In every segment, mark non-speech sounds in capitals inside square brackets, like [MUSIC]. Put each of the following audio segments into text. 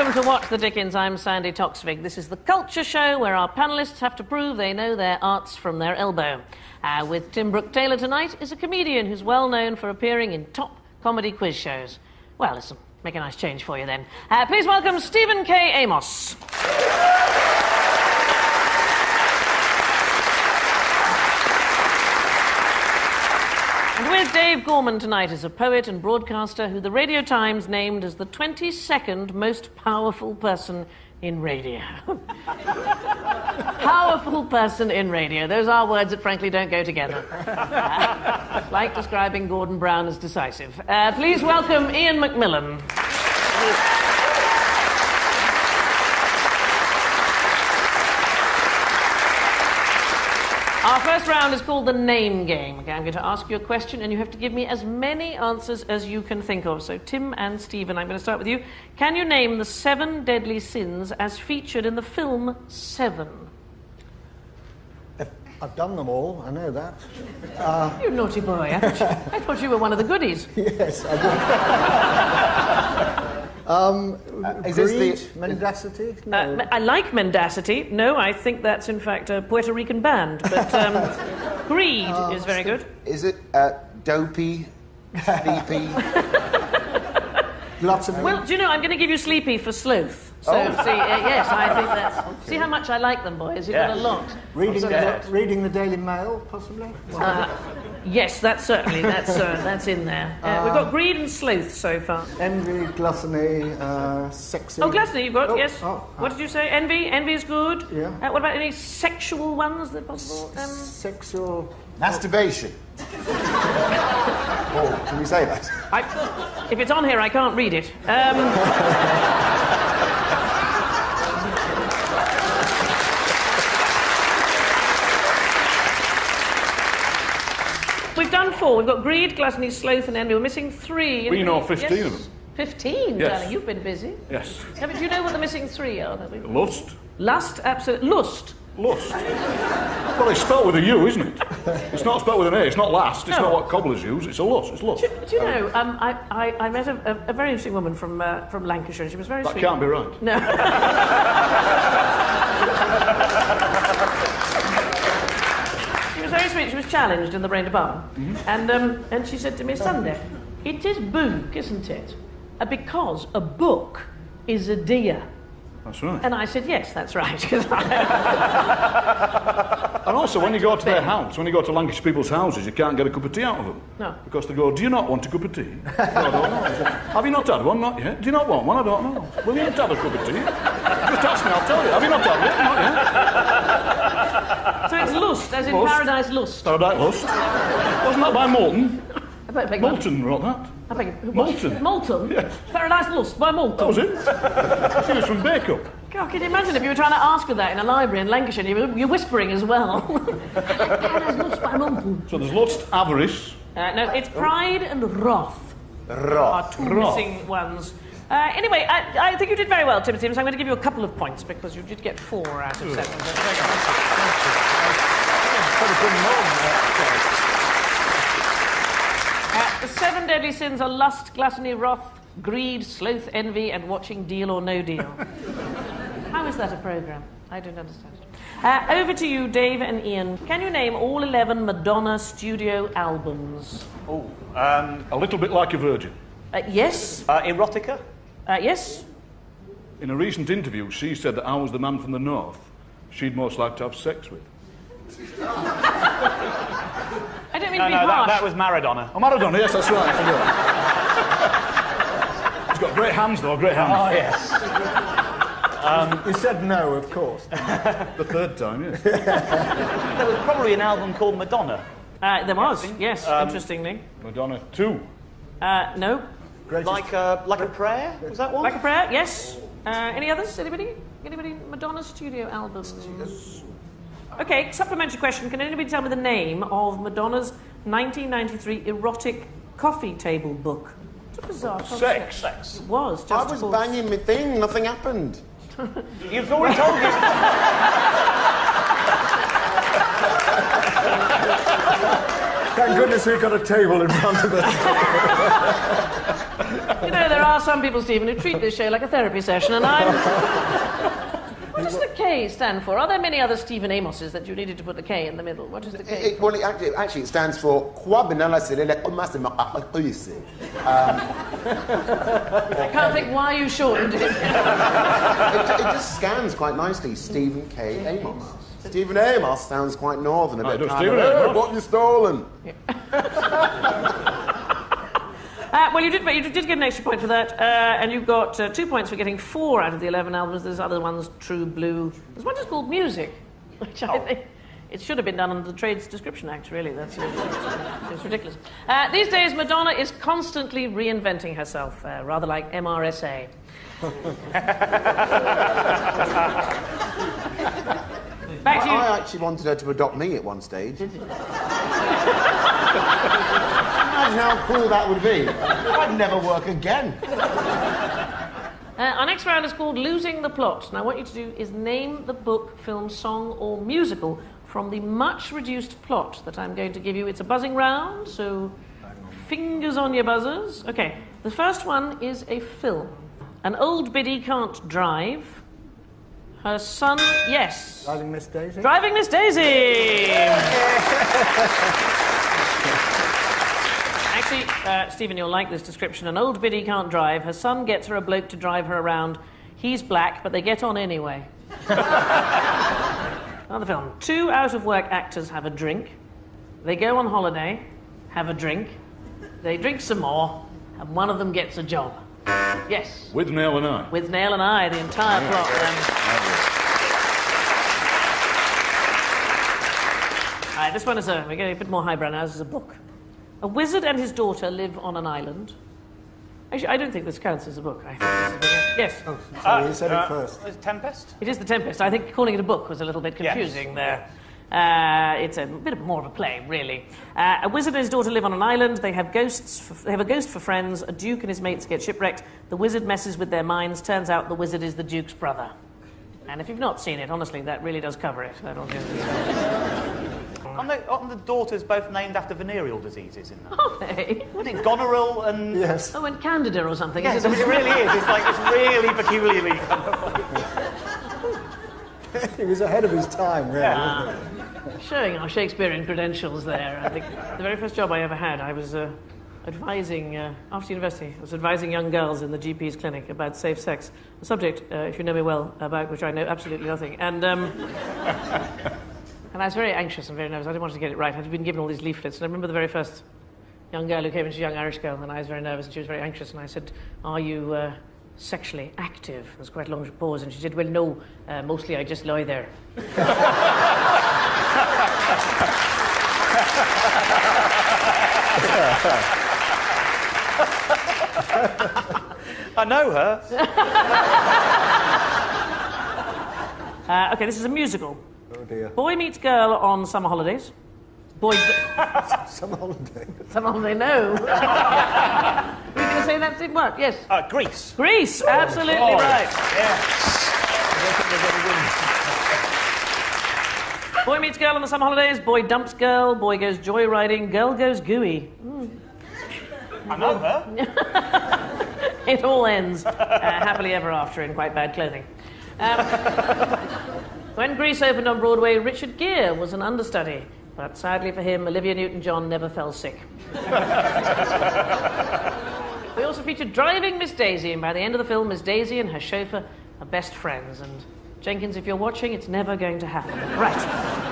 Welcome to What the Dickens. I'm Sandi Toksvig. This is the culture show where our panelists have to prove they know their arts from their elbow. Uh, with Tim Brooke Taylor tonight is a comedian who's well known for appearing in top comedy quiz shows. Well, listen, make a nice change for you then. Uh, please welcome Stephen K. Amos. Dave Gorman tonight is a poet and broadcaster who the Radio Times named as the 22nd most powerful person in radio. [LAUGHS] powerful person in radio. Those are words that frankly don't go together. Uh, [LAUGHS] like describing Gordon Brown as decisive. Uh, please welcome Ian McMillan. Our first round is called the name game. Okay, I'm going to ask you a question, and you have to give me as many answers as you can think of. So, Tim and Stephen, I'm going to start with you. Can you name the seven deadly sins as featured in the film Seven? I've done them all, I know that. [LAUGHS] You naughty boy. I thought you, I thought you were one of the goodies. [LAUGHS] Yes, I did. [LAUGHS] um, is this greed, the- mendacity? No. Uh, I like mendacity. No, I think that's in fact a Puerto Rican band. But um, [LAUGHS] greed is very good. Is it uh, dopey, sleepy? [LAUGHS] Gluttony. Well, do you know, I'm going to give you sleepy for sloth. So, Oh. see, uh, yes, I think [LAUGHS] that's. See how much I like them, boys? You've got a lot. reading, Yes. the, reading the Daily Mail, possibly? Yes, that's certainly that's uh, that's in there. Uh, we've got greed and sleuth so far. Envy, gluttony, uh, sexy. Oh, gluttony, you've got Oh, yes. oh, what did you say? Envy. Envy is good. Yeah. Uh, what about any sexual ones that possible? Um, Sexual. Masturbation. [LAUGHS] oh, can we say that? I, if it's on here, I can't read it. Um, [LAUGHS] We've done four. We've got greed, gluttony, sloth, and envy. We're missing three. We know Anybody- 15 yes? of them. Fifteen, Yes. darling. You've been busy. Yes. Yeah, but do you know what the missing three are? That we've... Lust. Lust, absolute lust. Lust. Well, it's spelled with a U, isn't it? It's not spelled with an A. It's not last. It's No. not what cobblers use. It's a lust. It's lust. Do you know? Um, I, I, I met a, a, a very interesting woman from uh, from Lancashire. She was very That sweet. can't be right. No. [LAUGHS] she was very sweet. She was challenged in the brain department, Mm-hmm. and um, and she said to me, Sunday, it is book, isn't it? Uh, because a book is a deer. That's right. And I said, yes, that's right. [LAUGHS] And also, when you go to their house, when you go to Lancashire people's houses, you can't get a cup of tea out of them. No. Because they go, do you not want a cup of tea? [LAUGHS] No, I don't know. Have you not had one? Not yet. Do you not want one? I don't know. Will you not have a cup of tea? [LAUGHS] Just ask me, I'll tell you. Have you not had one? Not yet. So lust, as in Lust. paradise lust. Paradise Lust. Wasn't that by Moulton? I beg- beg your pardon. Moulton wrote that. I beg your- Moulton. Moulton? Yes. Paradise Lust by Moulton. That was it. [LAUGHS] She was from Bacup. God, can you imagine if you were trying to ask her that in a library in Lancashire and you were, you're whispering as well? [LAUGHS] Paradise Lust by Moulton. So there's lust, avarice. Uh, no, it's pride and wrath are Roth. two Wrath. missing ones. Uh, anyway, I, I think you did very well, Tim Sims. I'm going to give you a couple of points because you did get four out of seven. That's very good. Uh, the seven deadly sins are lust, gluttony, wrath, greed, sloth, envy, and watching Deal or No Deal. [LAUGHS] How is that a programme? I don't understand. Uh, over to you, Dave and Ian. Can you name all 11 Madonna studio albums? Oh, um, A little bit like a virgin. Uh, yes? uh, erotica. Uh, yes? In a recent interview, she said that I was the man from the north she'd most like to have sex with. I don't mean No, to be no, that, harsh. that was Maradona. Oh, Maradona, yes, that's right. I forgot. He's got great hands, though, great hands. Oh, yes. You said no, of course. [LAUGHS] The third time, yes. There was probably an album called Madonna. Uh, there was, yes, interestingly. Madonna 2. Uh, no. Like, a, like a prayer? Was that one? Like a prayer, yes. Uh, any others? Anybody? Anybody? Madonna studio albums. Okay, supplementary question. Can anybody tell me the name of Madonna's 1993 erotic coffee table book? It's a bizarre concept. Sex. It was. Just I was called- banging my thing, nothing happened. [LAUGHS] You've already told me. Thank goodness we've got a table in front of us. You know, there are some people, Stephen, who treat this show like a therapy session, and I'm. What does the K stand for? Are there many other Stephen Amoses that you needed to put the K in the middle? What is the K? it- well, it actually, actually, it stands for Kwabanala Selele Omasema Akoyise. Um, I can't think why you shortened it. [LAUGHS] It, it just scans quite nicely. Stephen K. Amos. [LAUGHS] Stephen Amos sounds quite northern. A bit it does, kind of, Stephen "Hey, Amos." what you stolen? [LAUGHS] Uh, well, you did, you did get an extra point for that, uh, and you've got uh, two points for getting four out of the 11 albums. There's other ones, True Blue. There's one just called Music, [LAUGHS] which I think it should have been done under the Trades Description Act, really. That's it's, [LAUGHS] it's ridiculous. Uh, these days, Madonna is constantly reinventing herself, uh, rather like MRSA. [LAUGHS] Back to you. I actually wanted her to adopt me at one stage. Imagine how cool that would be. I'd never work again. Uh, our next round is called Losing the Plot. Now, what you to do is name the book, film, song, or musical from the much reduced plot that I'm going to give you. It's a buzzing round, so fingers on your buzzers. Okay, the first one is a film. An old biddy can't drive. Her son, yes. Darling Miss Daisy. Driving Miss Daisy! [LAUGHS] Actually, uh, Stephen, you'll like this description. An old biddy can't drive. Her son gets her a bloke to drive her around. He's black, but they get on anyway. [LAUGHS] Another film. Two out of work actors have a drink. They go on holiday, have a drink. They drink some more, and one of them gets a job. Yes. Withnail and I. Withnail and I, the entire plot. Um, All right, this one is a, we're getting a bit more highbrow now. This is a book. A wizard and his daughter live on an island. Actually, I don't think this counts as a book. I think this is a, yes, Oh, sorry, you said it first. Is Tempest? it is The Tempest. I think calling it a book was a little bit Yes. confusing there. Uh, it's a bit of more of a play, really. Uh, a wizard and his daughter live on an island. They have ghosts. For, they have a ghost for friends. A duke and his mates get shipwrecked. The wizard messes with their minds. Turns out the wizard is the duke's brother. And if you've not seen it, honestly, that really does cover it. That'll Aren't, they, aren't the daughters both named after venereal diseases in that? Are they? Isn't it gonorrhea and... Yes. Oh, and Candida or something. Yes, is I it? mean, it really is. It's like, it's really peculiarly... [LAUGHS] He was ahead of his time, really. wasn't? Showing our Shakespearean credentials there. I think the very first job I ever had, I was uh, advising, uh, after university, I was advising young girls in the GP's clinic about safe sex, a subject, uh, if you know me well, about which I know absolutely nothing. And, um, and I was very anxious and very nervous. I didn't want to get it right. I'd been given all these leaflets. And I remember the very first young girl who came in, she's a young Irish girl, and I was very nervous and she was very anxious. And I said, Are you uh, sexually active? There was quite a long pause. And she said, Well, no, uh, mostly I just lie there. I know her. [LAUGHS] Uh, okay, this is a musical. Oh dear. Boy meets girl on summer holidays. Boy. Some [LAUGHS] holiday. summer holiday, no. [LAUGHS] Were you going to say that didn't work? Yes. Uh, Grease. Grease, absolutely right. Boy meets girl on the summer holidays. Boy dumps girl. Boy goes joyriding. Girl goes gooey. I know her. It all ends uh, happily ever after in quite bad clothing. Um, when Grease opened on Broadway, Richard Gere was an understudy. But sadly for him, Olivia Newton John never fell sick. [LAUGHS] we also featured Driving Miss Daisy, and by the end of the film, Miss Daisy and her chauffeur are best friends. And Jenkins, if you're watching, it's never going to happen. Right.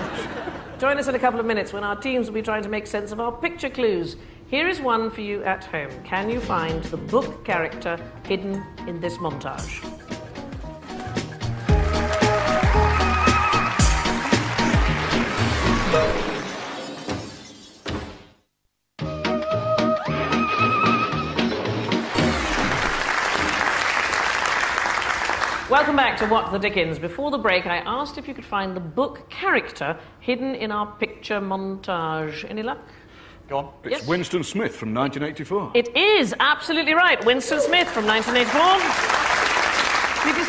[LAUGHS] Join us in a couple of minutes when our teams will be trying to make sense of our picture clues. Here is one for you at home. Can you find the book character hidden in this montage? Welcome back to What the Dickens. Before the break, I asked if you could find the book character hidden in our picture montage. Any luck? Go on. It's Yes. Winston Smith from 1984. It is absolutely right. Winston Smith from 1984.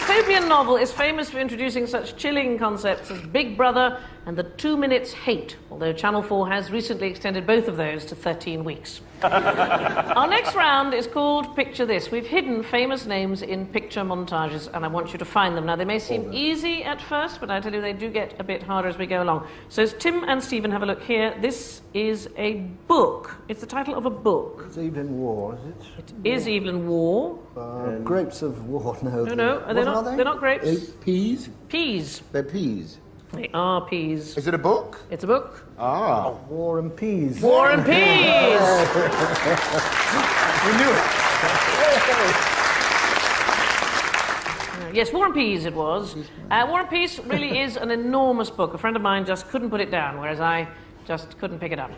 The dystopian novel is famous for introducing such chilling concepts as Big Brother and the Two Minutes Hate, although Channel 4 has recently extended both of those to 13 weeks. [LAUGHS] Our next round is called Picture This. We've hidden famous names in picture montages, and I want you to find them. Now, they may seem easy at first, but I tell you, they do get a bit harder as we go along. So, as Tim and Stephen have a look here, this is a book. It's the title of a book. It's Evelyn Waugh, is it? It is Evelyn Waugh. Uh, grapes of War, [LAUGHS] no. No, no, are they What are they? They're not grapes. Peas? Peas. They're peas. They are peas. Is it a book? It's a book. Ah. Oh, War and Peas. War and Peas. [LAUGHS] We knew it. Uh, yes, War and Peas it was. Uh, War and Peace really is an enormous book. A friend of mine just couldn't put it down, whereas I just couldn't pick it up.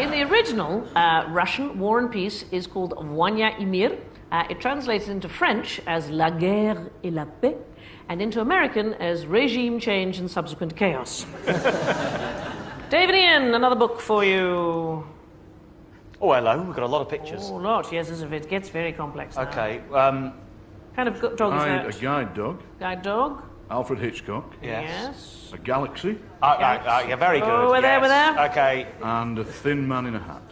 In the original uh, Russian, War and Peace is called Vanya Imir, uh, it translates into French as La guerre et la paix, and into American as Regime Change and Subsequent Chaos. [LAUGHS] David Ian, another book for you. Oh, hello. We've got a lot of pictures. Oh, lot. Yes, this is- it gets very complex. now. Okay. Um, kind of go- dog is that? a guide dog, Guide dog. Alfred Hitchcock, Yes. yes. a galaxy, Uh, uh, uh, yeah, very good. Oh, we're there, yes. we're there. Okay. and a thin man in a hat.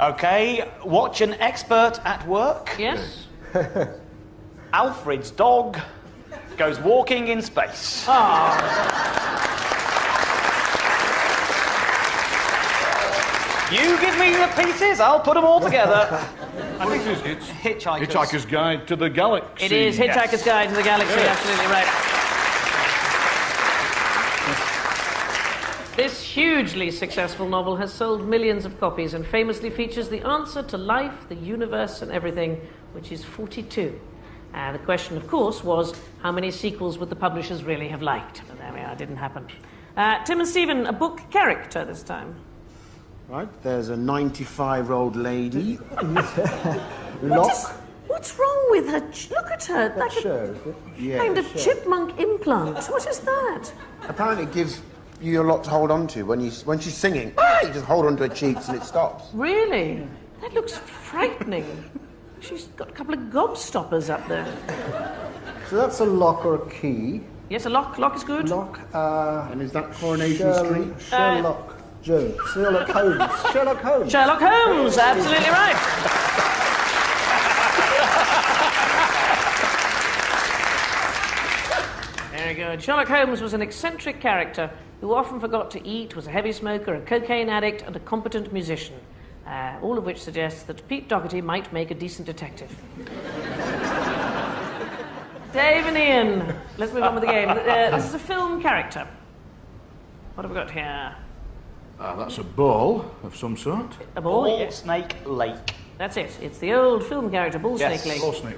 Okay. Watch an expert at work. Yes. [LAUGHS] Alfred's dog goes walking in space. Ah. You give me the pieces, I'll put them all together. [LAUGHS] I think it's, it's Hitchhiker's. Hitchhiker's Guide to the Galaxy. It is Hitchhiker's Guide to the Galaxy, absolutely right. This hugely successful novel has sold millions of copies and famously features the answer to life, the universe, and everything, which is 42. Uh, the question, of course, was how many sequels would the publishers really have liked? But there we are, it didn't happen. Uh, Tim and Stephen, a book character this time. Right, there's a 95 year old lady. [LAUGHS] Lock. What's wrong with her? Look at her, like a Show, is? Yeah. kind of chipmunk implant. What is that? Apparently, it gives you a lot to hold on to. When, you, when she's singing, ah, you just hold on to her cheeks and it stops. Really? That looks frightening. She's got a couple of gobstoppers up there. So that's a lock or a key. Yes, a lock. Lock is good. Lock. Uh, And is that Coronation Sherlock, Street? Sherlock Jones. Sherlock Holmes. Sherlock Holmes. Sherlock Holmes, absolutely right. Very. Sherlock Holmes was an eccentric character who often forgot to eat, was a heavy smoker, a cocaine addict, and a competent musician. Uh, all of which suggests that Pete Doherty might make a decent detective. [LAUGHS] Dave and Ian, let's move on with the game. Uh, this is a film character. What have we got here? Ah, that's a ball of some sort. A ball? Ball Yes. Snake Lake. That's it. It's the old film character, Bull Yes. Snake Lake. Ball snake.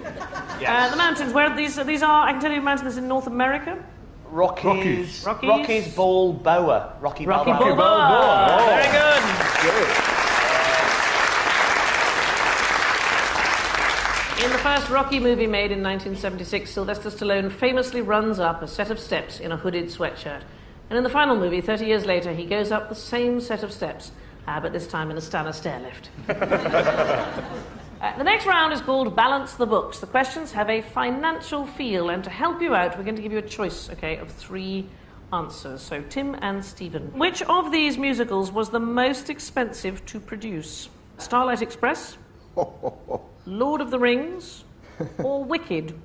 Uh, the mountains, where these, these are, I can tell you mountains in North America. Rockies. Rockies. Rockies. Rockies Balboa. Rocky, Rocky Balboa. Balboa. Balboa. Very good. In the first Rocky movie made in 1976, Sylvester Stallone famously runs up a set of steps in a hooded sweatshirt. And in the final movie, 30 years later, he goes up the same set of steps, uh, but this time in a Stannah stairlift. [LAUGHS] Uh, the next round is called Balance the Books. The questions have a financial feel, and to help you out, we're going to give you a choice, okay, of three answers. So, Tim and Stephen. Which of these musicals was the most expensive to produce? Starlight Express, [LAUGHS] Lord of the Rings, or Wicked?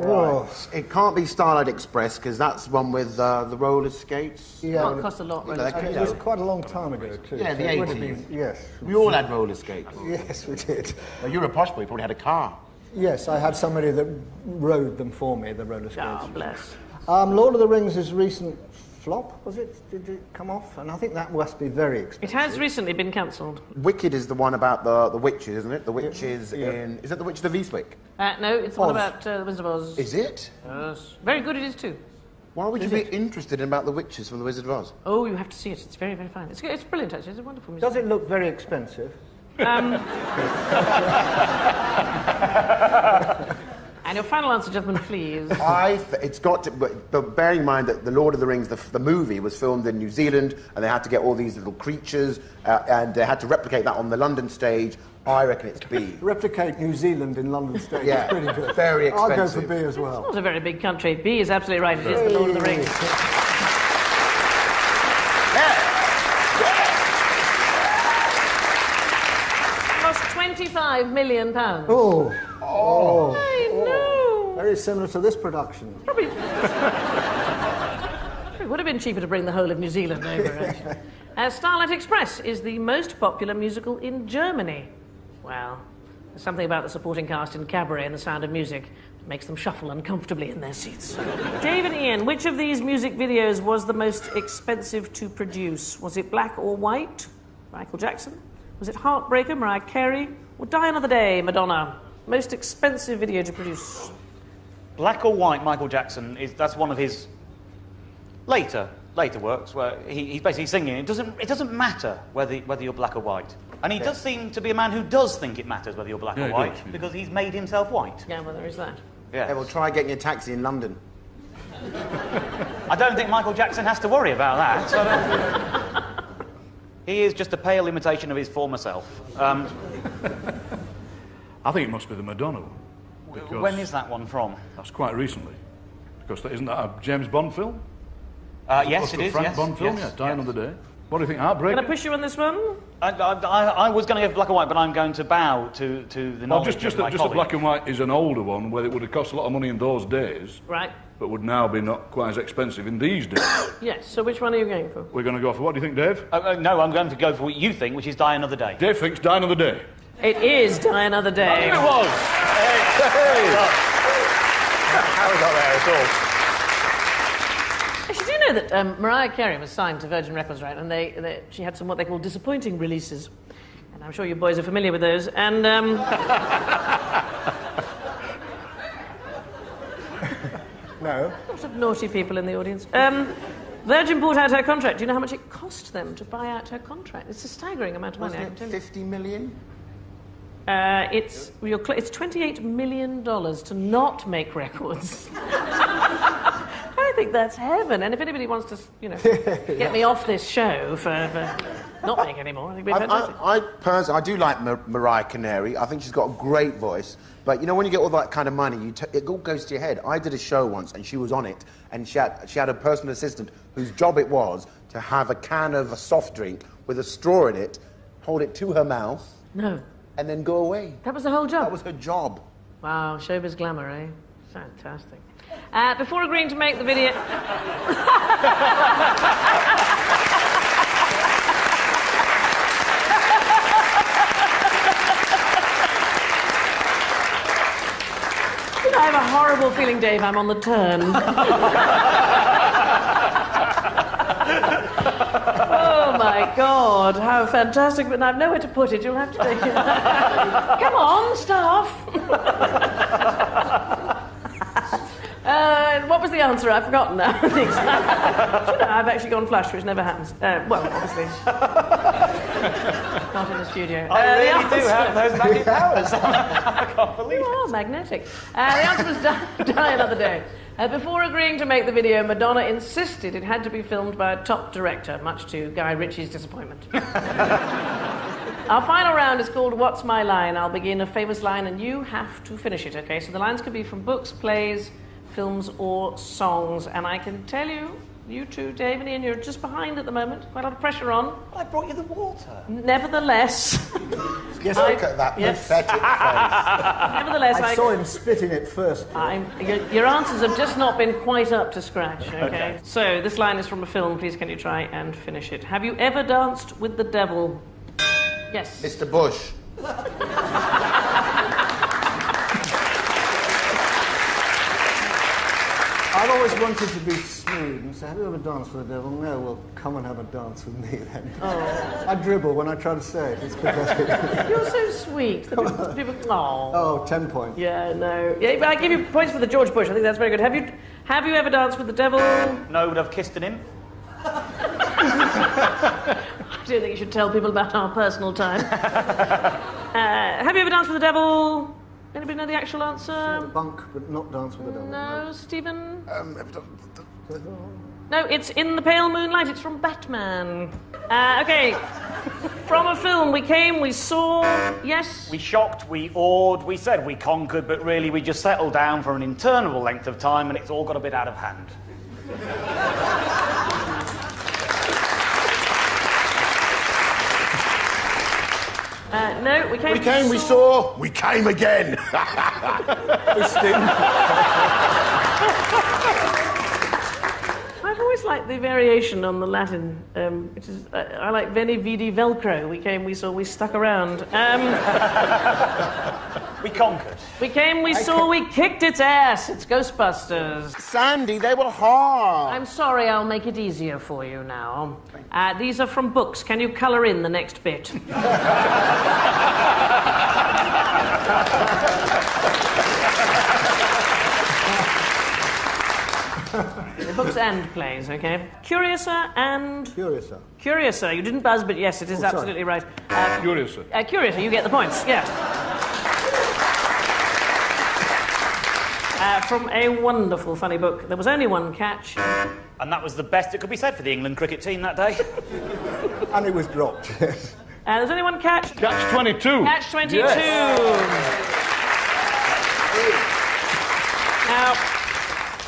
Oh, It can't be Starlight Express because that's one with uh, the roller skates. yeah. Well, it cost a lot, Yeah, right? It was quite a long time ago, too. Yeah, the it 80s. been- yes. We all had roller skates. Yes, we did. Well, you're a posh boy, you probably had a car. Yes, I had somebody that rode them for me, the roller skates. Ah, bless. Um, Lord of the Rings' is recent flop, was it? Did it come off? And I think that must be very expensive. It has recently been cancelled. Wicked is the one about the, the witches, isn't it? The witches in. Is that the Witches of Eastwick? Uh, no, it's the one about uh, the Wizard of Oz. Is it? Yes. Very good it is too. Why would you be interested in about the witches from the Wizard of Oz? Oh, you have to see it. It's very, very fine. It's, it's brilliant, actually. It's a wonderful music. Does it look very expensive? [LAUGHS] [LAUGHS] And your final answer, gentlemen, [LAUGHS] please. I th- it's got to, but, but bearing in mind that the Lord of the Rings, the, the movie, was filmed in New Zealand, and they had to get all these little creatures, uh, and they had to replicate that on the London stage. I reckon it's B. [LAUGHS] Replicate New Zealand in London Stage. Yeah, it's pretty good. [LAUGHS] very I'll go for. B as well. It's not a very big country. B is absolutely right. It is the Lord of the Rings. Cost 25 million pounds. Oh, oh, I know. Very similar to this production. Probably. it would have been cheaper to bring the whole of New Zealand over, actually. [LAUGHS] Uh, Starlight Express is the most popular musical in Germany. Well, there's something about the supporting cast in Cabaret and The Sound of Music that makes them shuffle uncomfortably in their seats. Dave and Ian, which of these music videos was the most expensive to produce? Was it Black or White? Michael Jackson? Was it Heartbreaker, Mariah Carey? Or Die Another Day, Madonna? Most expensive video to produce. Black or White, Michael Jackson is that's one of his later later works where he, he's basically singing. It doesn't it doesn't matter whether whether you're black or white, and he does seem to be a man who does think it matters whether you're black Yeah, or white does, yeah. because he's made himself white. Yeah, well, there is that. Yeah. Hey, well, try getting a taxi in London. I don't think Michael Jackson has to worry about that. so [LAUGHS] he is just a pale imitation of his former self. Um, I think it must be the Madonna one. Because when is that one from? That's quite recently. Because that, isn't that a James Bond film? Uh, yes, What's it the is. Frank yes, Bond film, yes, yeah. Die yes. Another Day. What do you think? Can I Heartbreaker? push you on this one? I, I, I, I was going to go black and white, but I'm going to bow to, to the Well, knowledge just, just, of that, my just that colleague. black and white is an older one where it would have cost a lot of money in those days, Right. but would now be not quite as expensive in these days. [COUGHS] Yes, so which one are you going for? We're going to go for what do you think, Dave? Uh, uh, no, I'm going to go for what you think, which is Die Another Day. Dave thinks Die Another Day. It is Die Another Day. It was! How we got there at all? Actually, do you know that um, Mariah Carey was signed to Virgin Records, right? And they, they, she had some what they call disappointing releases. And I'm sure you boys are familiar with those. And um, [LAUGHS] No. lots of naughty people in the audience. Um, Virgin bought out her contract. Do you know how much it cost them to buy out her contract? It's a staggering amount of money, Wasn't can it tell 50 million? Uh, it's, it's $28 million to not make records. [LAUGHS] I think that's heaven. And if anybody wants to, you know, [LAUGHS] get me off this show for, for not making any more, I think it'd be I, fantastic. I, I personally, I do like Mar- Mariah Canary. I think she's got a great voice. But you know, when you get all that kind of money, you t- it all goes to your head. I did a show once, and she was on it, and she had, she had a personal assistant whose job it was to have a can of a soft drink with a straw in it, hold it to her mouth, no, and then go away. that was the whole job. That was her job. Wow, showbiz glamour, eh? Fantastic. Uh, before agreeing to make the video. [LAUGHS] I have a horrible feeling, Dave, I'm on the turn. [LAUGHS] oh my God, how fantastic, but I've nowhere to put it. You'll have to take [LAUGHS] it. Come on, staff. [LAUGHS] Uh, what was the answer? I've forgotten now. The [LAUGHS] exact- Do you know, I've actually gone flush, which never happens. Uh, well, obviously. Not in the studio. I Uh, really do have those magic powers. I can't believe You it. are magnetic. Uh, the answer was die, die another day. Uh, before agreeing to make the video, Madonna insisted it had to be filmed by a top director, much to Guy Ritchie's disappointment. [LAUGHS] Our final round is called What's My Line? I'll begin a famous line and you have to finish it, okay? So the lines can be from books, plays, films, or songs. And I can tell you, you two, Dave and Ian, you're just behind at the moment. Quite a lot of pressure on. I brought you the water. Nevertheless, [LAUGHS] Yes, I- look at that yes. pathetic [LAUGHS] face. nevertheless, I saw him spitting it first. I'm, your, your answers have just not been quite up to scratch, okay? So, this line is from a film. Please, can you try and finish it? Have you ever danced with the devil? Yes. Mr. Bush. I've always wanted to be smooth and say, have you ever danced with the devil? No, well, come and have a dance with me then. Oh. I dribble when I try to say it. It's pathetic. [LAUGHS] You're so sweet. The people, people, oh. oh, 10 points. Yeah, no. Yeah, but I give you points for the George Bush. I think that's very good. Have you, have you ever danced with the devil? No, but I've kissed an imp. [LAUGHS] I don't think you should tell people about our personal time. [LAUGHS] uh, have you ever danced with the devil? Anybody know the actual answer? Bunk, but not dance with the devil. No, Stephen? Um, have done- No, it's in the pale moonlight. It's from Batman. Uh, okay. From a film, we came, we saw. Yes? We shocked, we awed, we said we conquered, but really we just settled down for an interminable length of time and it's all got a bit out of hand. Uh, no, we came. We came, we saw, we came again. [LAUGHS] [LAUGHS] I've always like the variation on the Latin, um, which is uh, I like Veni Vidi Velcro. We came, we saw, we stuck around. Um, [LAUGHS] We conquered. we came, we saw, we kicked its ass. It's Ghostbusters. Sandi, they were hard. I'm sorry, I'll make it easier for you now. Uh, these are from books. Can you colour in the next bit? [LAUGHS] [LAUGHS] the books and plays, okay? Curiouser and Curiouser. Curiouser. You didn't buzz, but yes, it is Oh, absolutely right. Uh, Curious, sir. uh, Curiouser, you get the points, yeah. Uh, from a wonderful, funny book. There was only one catch. And that was the best it could be said for the England cricket team that day. [LAUGHS] And it was dropped, yes. Uh, there's only one catch. Catch 22. Catch 22. Yes. Now,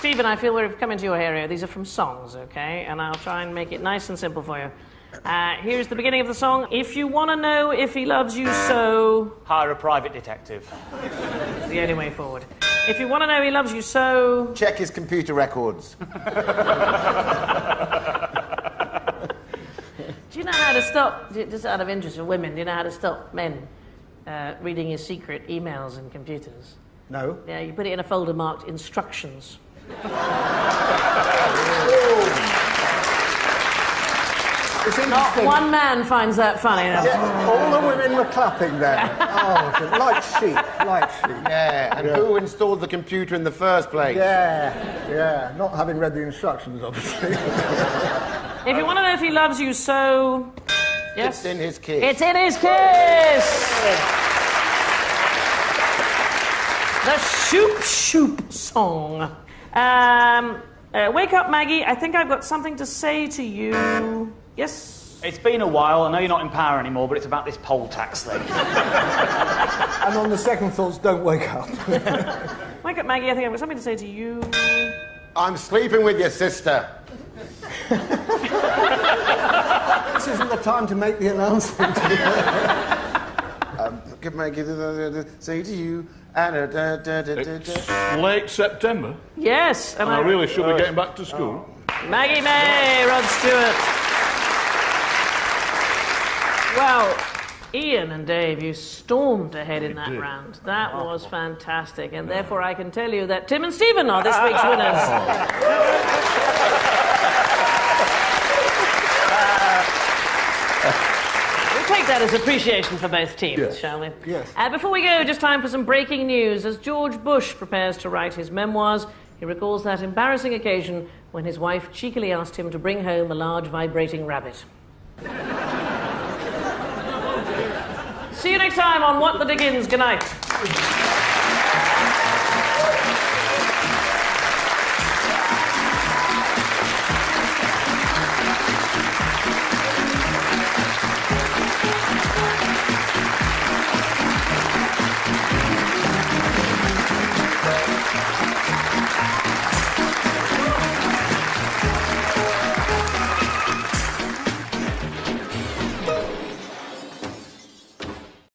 Stephen, I feel we've come into your area. These are from songs, okay? And I'll try and make it nice and simple for you. Uh, here's the beginning of the song. If you want to know if he loves you so, Hire a private detective. [LAUGHS] the only way forward. If you want to know he loves you so, Check his computer records. [LAUGHS] do you know how to stop, just out of interest for women, do you know how to stop men uh, reading his secret emails and computers? No? Yeah, you put it in a folder marked instructions. It's Not one man finds that funny. Yeah, all the women were clapping there. [LAUGHS] Oh, like sheep, like sheep. Yeah, and Yeah. who installed the computer in the first place? Yeah, yeah. Not having read the instructions, obviously. [LAUGHS] If you want to know if he loves you so. Yes? It's in his kiss. It's in his kiss! The Shoop Shoop song. Um, uh, wake up, Maggie. I think I've got something to say to you. Yes? It's been a while. I know you're not in power anymore, but it's about this poll tax thing. [LAUGHS] and on the second thoughts, don't wake up. [LAUGHS] Wake up, Maggie. I think I've got something to say to you. I'm sleeping with your sister. [LAUGHS] this isn't the time to make the announcement. Give me, say to you, and uh, da, da, da, da, da. It's late September, Yes, and and I really should be getting back to school. Maggie May, Rod Stewart. Well, Ian and Dave, you stormed ahead in that did. round. That was fantastic, and therefore I can tell you that Tim and Stephen are this week's [LAUGHS] winners. We'll take that as appreciation for both teams, Yes. shall we? Yes. Uh, before we go, just time for some breaking news. As George Bush prepares to write his memoirs, he recalls that embarrassing occasion when his wife cheekily asked him to bring home a large vibrating rabbit. [LAUGHS] See you next time on What the Dickens. Good night.